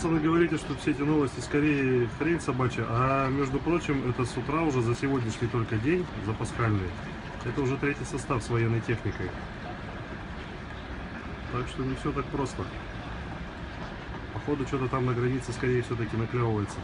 Вы говорите, что все эти новости скорее хрень собачья, а между прочим, это с утра уже за сегодняшний только день, за пасхальный, это уже третий состав с военной техникой. Так что не все так просто. Походу, что-то там на границе скорее все-таки наклевывается.